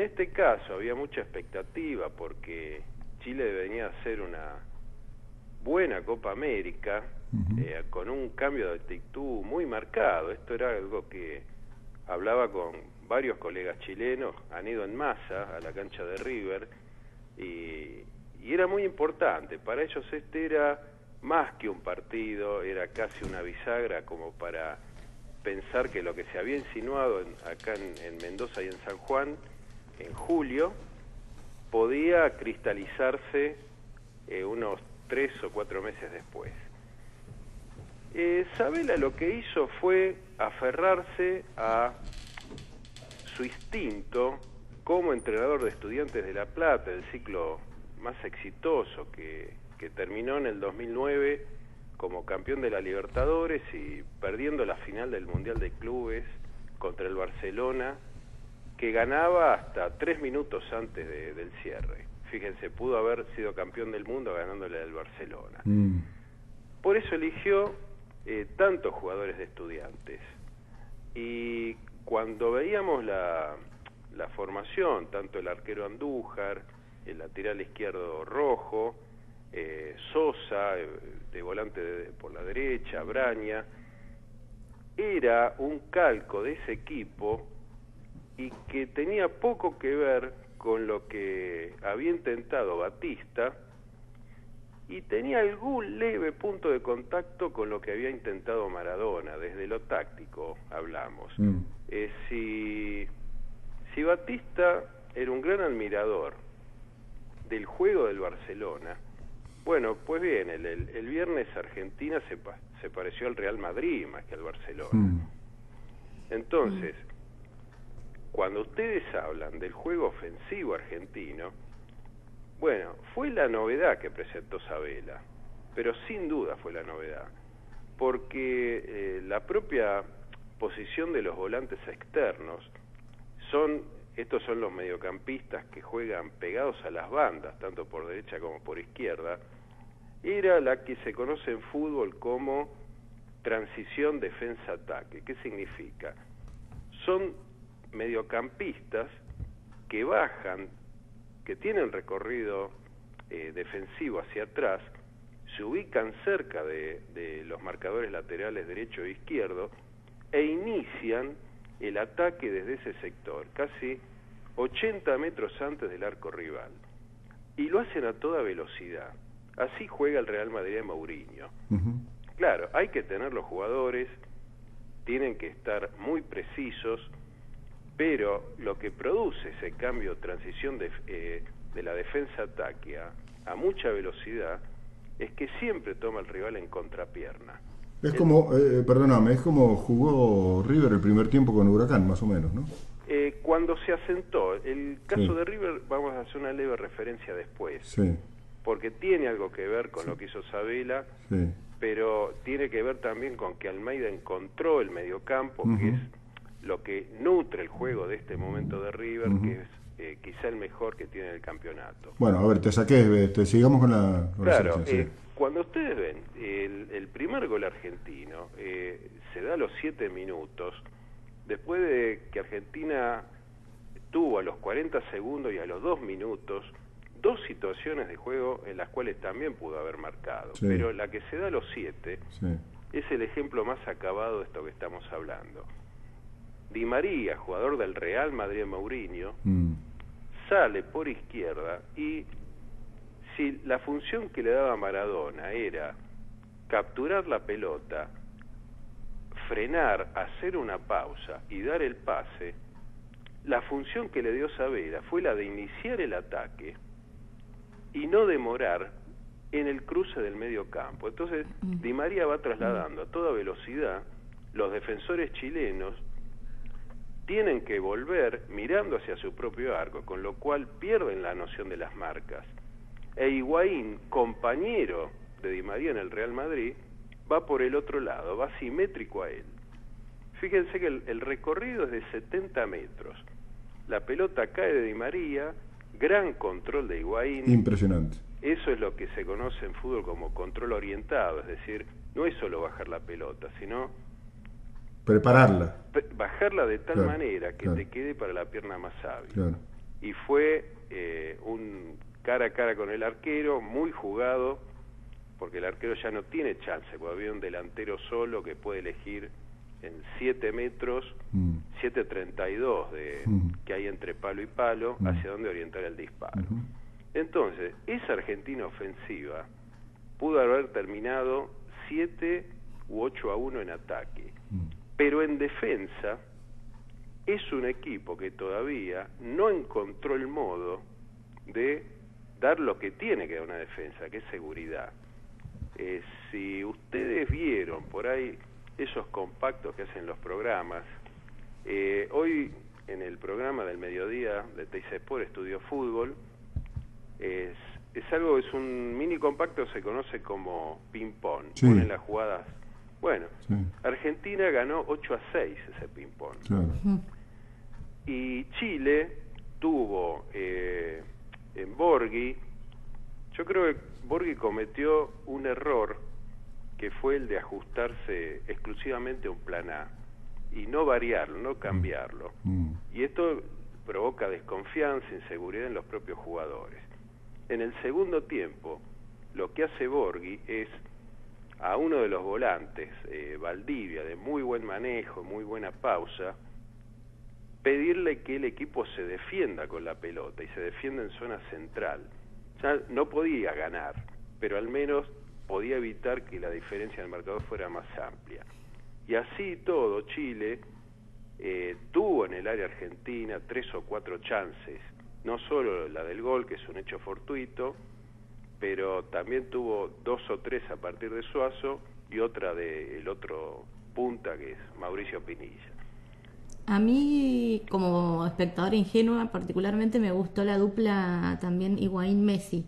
en este caso había mucha expectativa porque Chile venía a ser una buena Copa América, eh, con un cambio de actitud muy marcado. Esto era algo que hablaba con varios colegas chilenos, han ido en masa a la cancha de River y, y era muy importante. Para ellos este era más que un partido, era casi una bisagra como para pensar que lo que se había insinuado acá en, Mendoza y en San Juan en julio podía cristalizarse eh, unos tres o cuatro meses después. Eh, Sabela lo que hizo fue aferrarse a su instinto como entrenador de estudiantes de La Plata, el ciclo más exitoso que, que terminó en el 2009 como campeón de la Libertadores y perdiendo la final del Mundial de Clubes contra el Barcelona, que ganaba hasta tres minutos antes del cierre. Fíjense, pudo haber sido campeón del mundo ganándole al Barcelona. Mm. Por eso eligió eh, tantos jugadores de estudiantes. Y cuando veíamos la, la formación, tanto el arquero Andújar, el lateral izquierdo Rojo, eh, Sosa, eh, de volante por la derecha, Braña, era un calco de ese equipo y que tenía poco que ver con lo que había intentado Batista y tenía algún leve punto de contacto con lo que había intentado Maradona, desde lo táctico hablamos. Mm. Eh, si, si Batista era un gran admirador del juego del Barcelona, bueno, pues bien, el, el, viernes Argentina se, se pareció al Real Madrid más que al Barcelona. Mm. Entonces, cuando ustedes hablan del juego ofensivo argentino, bueno, fue la novedad que presentó Sabela, pero sin duda fue la novedad, porque eh, la propia posición de los volantes externos son estos son los mediocampistas que juegan pegados a las bandas, tanto por derecha como por izquierda, era la que se conoce en fútbol como transición defensa-ataque. ¿Qué significa? Son mediocampistas que bajan, que tienen recorrido eh, defensivo hacia atrás, se ubican cerca de, de los marcadores laterales derecho e izquierdo e inician el ataque desde ese sector, casi 80 metros antes del arco rival. Y lo hacen a toda velocidad. Así juega el Real Madrid de Mourinho. Claro, hay que tener los jugadores, tienen que estar muy precisos, pero lo que produce ese cambio, transición de, eh, de la defensa-ataque a, mucha velocidad, es que siempre toma el rival en contrapierna. Es como, eh, perdóname, es como jugó River el primer tiempo con Huracán, más o menos, ¿no? Eh, cuando se asentó, el caso de River, vamos a hacer una leve referencia después. Sí porque tiene algo que ver con lo que hizo Sabela, pero tiene que ver también con que Almeida encontró el mediocampo, que es lo que nutre el juego de este momento de River, que es eh, quizá el mejor que tiene el campeonato. Bueno, a ver, te saqué, te este, sigamos con la... claro, eh, cuando ustedes ven el, primer gol argentino, eh, se da a los siete minutos, después de que Argentina tuvo a los 40 segundos y a los dos minutos dos situaciones de juego en las cuales también pudo haber marcado, pero la que se da a los siete es el ejemplo más acabado de esto que estamos hablando. Di María, jugador del Real Madrid Mourinho, mm. sale por izquierda y si la función que le daba Maradona era capturar la pelota, frenar, hacer una pausa y dar el pase, la función que le dio Savera fue la de iniciar el ataque, y no demorar en el cruce del medio campo. Entonces, Di María va trasladando a toda velocidad, los defensores chilenos tienen que volver mirando hacia su propio arco, con lo cual pierden la noción de las marcas. E Higuaín, compañero de Di María en el Real Madrid, va por el otro lado, va simétrico a él. Fíjense que el, el recorrido es de 70 metros. La pelota cae de Di María, gran control de Higuaín. Impresionante. Eso es lo que se conoce en fútbol como control orientado, es decir, no es solo bajar la pelota, sino prepararla. Bajarla de tal manera que te quede para la pierna más hábil. y fue eh, un cara a cara con el arquero, muy jugado, porque el arquero ya no tiene chance, porque había un delantero solo que puede elegir en 7 metros, 7.32 mm. de, mm. que hay entre palo y palo, mm. hacia dónde orientar el disparo. Entonces, esa Argentina ofensiva pudo haber terminado 7 u 8 a 1 en ataque, pero en defensa es un equipo que todavía no encontró el modo de dar lo que tiene que dar una defensa, que es seguridad. Eh, si ustedes vieron por ahí esos compactos que hacen los programas, eh, hoy en el programa del mediodía de Teis Sport Estudio Fútbol, es, es algo, es un mini compacto, se conoce como ping-pong, ponen las jugadas. Bueno, Argentina ganó 8 a 6 ese ping-pong. Y Chile tuvo eh, en Borghi, yo creo que Borghi cometió un error que fue el de ajustarse exclusivamente a un plan A y no variarlo, no cambiarlo. Mm. Mm. Y esto provoca desconfianza, inseguridad en los propios jugadores. En el segundo tiempo, lo que hace Borghi es a uno de los volantes, eh, Valdivia, de muy buen manejo, muy buena pausa, pedirle que el equipo se defienda con la pelota y se defienda en zona central ya no podía ganar, pero al menos podía evitar que la diferencia del marcador fuera más amplia. Y así todo, Chile eh, tuvo en el área argentina tres o cuatro chances, no solo la del gol, que es un hecho fortuito, pero también tuvo dos o tres a partir de Suazo y otra del otro punta, que es Mauricio Pinilla. A mí, como espectadora ingenua, particularmente me gustó la dupla también Higuaín-Messi.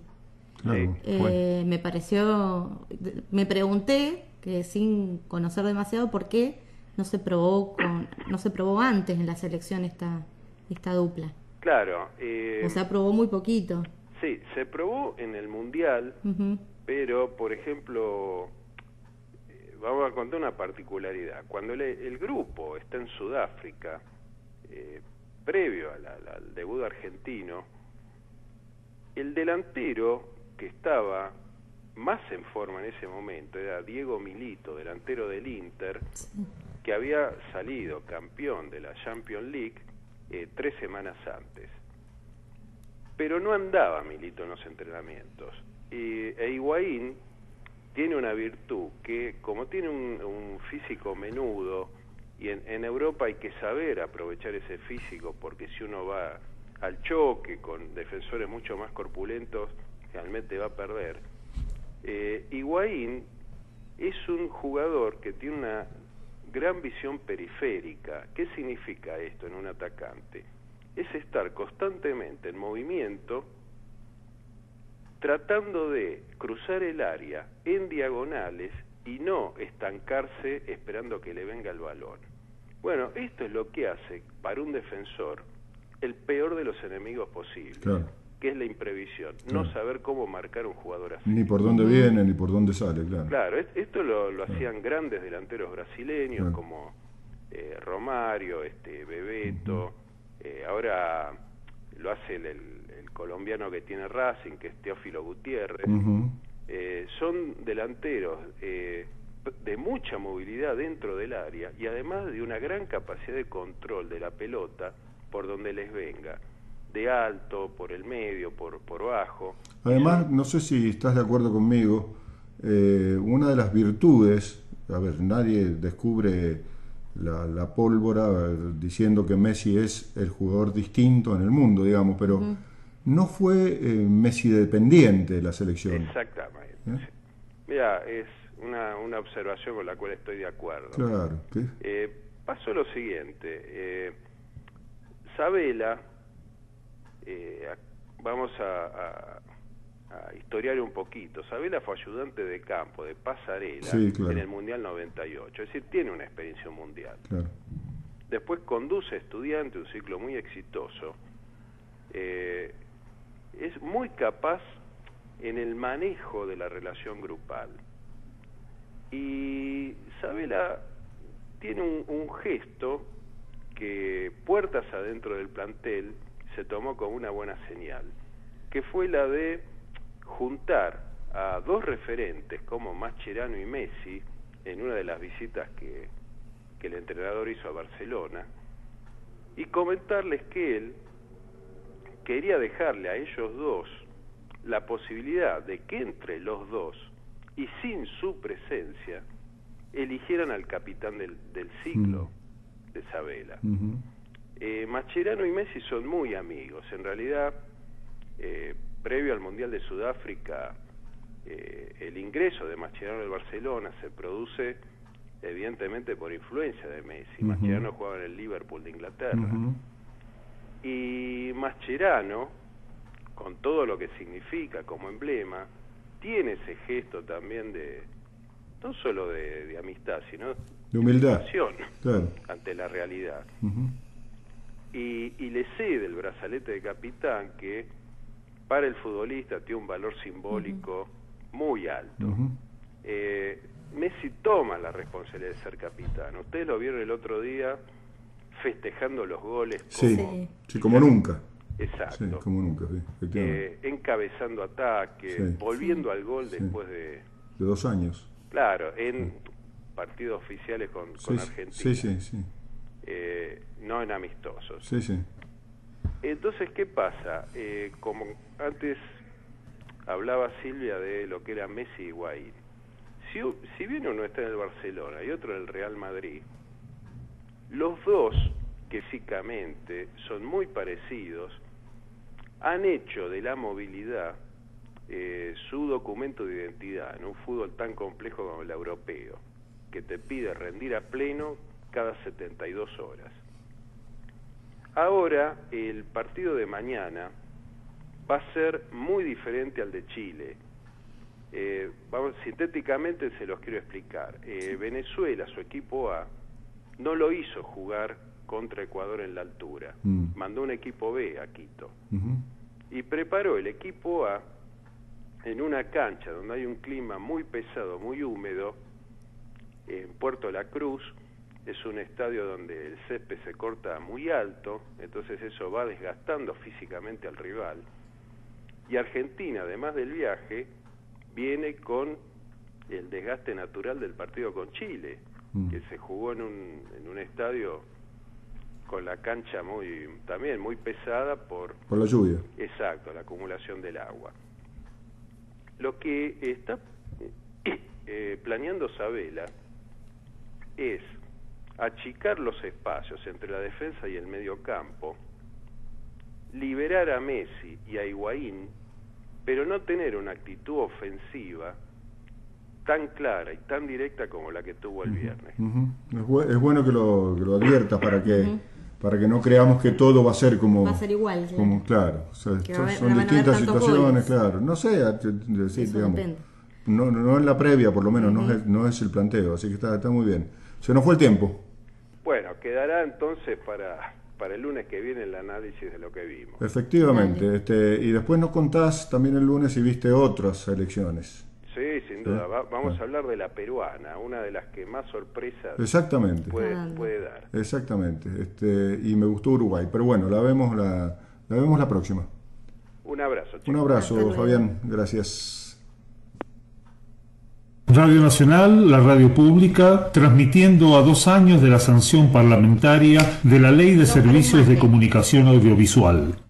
Eh, me pareció, me pregunté, que sin conocer demasiado, por qué no se probó con, no se probó antes en la selección esta, esta dupla. Claro. Eh, o sea, probó muy poquito. Sí, se probó en el Mundial, pero, por ejemplo, vamos a contar una particularidad. Cuando el, grupo está en Sudáfrica, eh, previo al debut argentino, el delantero que estaba más en forma en ese momento era Diego Milito, delantero del Inter, que había salido campeón de la Champions League eh, tres semanas antes. Pero no andaba Milito en los entrenamientos. Y, e Higuaín tiene una virtud que como tiene un, físico menudo y en, Europa hay que saber aprovechar ese físico porque si uno va al choque con defensores mucho más corpulentos realmente va a perder eh, Higuaín es un jugador que tiene una gran visión periférica ¿qué significa esto en un atacante? Es estar constantemente en movimiento tratando de cruzar el área en diagonales y no estancarse esperando que le venga el balón. Bueno, esto es lo que hace para un defensor el peor de los enemigos posibles, que es la imprevisión, no saber cómo marcar un jugador así. Ni por dónde viene, ni por dónde sale, claro. Claro, esto lo, hacían grandes delanteros brasileños como eh, Romario, este Bebeto, eh, ahora lo hace el colombiano que tiene Racing, que es Teófilo Gutiérrez, eh, son delanteros eh, de mucha movilidad dentro del área y además de una gran capacidad de control de la pelota por donde les venga, de alto, por el medio, por, por bajo. Además, no sé si estás de acuerdo conmigo, eh, una de las virtudes, a ver, nadie descubre la, pólvora diciendo que Messi es el jugador distinto en el mundo, digamos, pero no fue eh, Messi dependiente de la selección. Exactamente. ¿Eh? Mira, es una, una observación con la cual estoy de acuerdo. Claro. Eh, pasó lo siguiente. Eh, Sabela, vamos a, a, historiar un poquito. Sabela fue ayudante de campo, de pasarela, en el Mundial 98. Es decir, tiene una experiencia mundial. Claro. Después conduce a estudiante, un ciclo muy exitoso. Eh, es muy capaz en el manejo de la relación grupal. Y Sabela tiene un, gesto que puertas adentro del plantel se tomó como una buena señal, que fue la de juntar a dos referentes como Mascherano y Messi en una de las visitas que, que el entrenador hizo a Barcelona y comentarles que él quería dejarle a ellos dos la posibilidad de que entre los dos y sin su presencia eligieran al capitán del, del siglo mm. de Sabela. Eh, Macherano y Messi son muy amigos. En realidad, eh, previo al Mundial de Sudáfrica, eh, el ingreso de Mascherano del Barcelona se produce evidentemente por influencia de Messi. Mascherano jugaba en el Liverpool de Inglaterra. Y Mascherano, con todo lo que significa como emblema, tiene ese gesto también de, no solo de, amistad, sino de humildad ante la realidad. y, y, le cede el brazalete de capitán que para el futbolista tiene un valor simbólico muy alto. eh, Messi toma la responsabilidad de ser capitán. Ustedes lo vieron el otro día festejando los goles. Como, sí, como nunca. Exacto. como nunca, eh, encabezando ataques, volviendo al gol después de... De dos años. Claro, en partidos oficiales con, Argentina. Sí, sí, sí. Eh, no en amistosos. Sí, sí. Entonces, ¿qué pasa? Eh, como antes hablaba Silvia de lo que era Messi y Higuaín. Si, si bien uno está en el Barcelona y otro en el Real Madrid, los dos, que físicamente son muy parecidos, han hecho de la movilidad eh, su documento de identidad en un fútbol tan complejo como el europeo, que te pide rendir a pleno cada 72 horas. Ahora, el partido de mañana va a ser muy diferente al de Chile. Eh, vamos, sintéticamente se los quiero explicar. Eh, Venezuela, su equipo A, no lo hizo jugar contra Ecuador en la altura. Mm. Mandó un equipo B a Quito. Y preparó el equipo A en una cancha donde hay un clima muy pesado, muy húmedo, en Puerto La Cruz. Es un estadio donde el césped se corta muy alto, entonces eso va desgastando físicamente al rival. Y Argentina, además del viaje, viene con el desgaste natural del partido con Chile Mm. que se jugó en un, en un estadio con la cancha muy también muy pesada por por la lluvia exacto la acumulación del agua lo que está eh, planeando Sabela es achicar los espacios entre la defensa y el medio campo liberar a Messi y a Higuaín pero no tener una actitud ofensiva tan clara y tan directa como la que tuvo el viernes. es, bueno que lo, que lo adviertas para que para que no creamos que todo va a ser como va a ser igual como claro son, distintas situaciones claro. No sé decir, digamos, no, no en la previa por lo menos no, es, no es el planteo así que está, está muy bien. Se nos fue el tiempo. Bueno quedará entonces para para el lunes que viene el análisis de lo que vimos. Efectivamente, este, y después nos contás también el lunes si viste otras elecciones. Sí, sin duda. vamos a hablar de la peruana, una de las que más sorpresas Exactamente. Puede, puede, dar. Exactamente. Este, y me gustó Uruguay. Pero bueno, la vemos la, la vemos la próxima. Un abrazo. Un abrazo, Fabián. Gracias. Radio Nacional, la radio pública, transmitiendo a dos años de la sanción parlamentaria de la Ley de Servicios de Comunicación Audiovisual.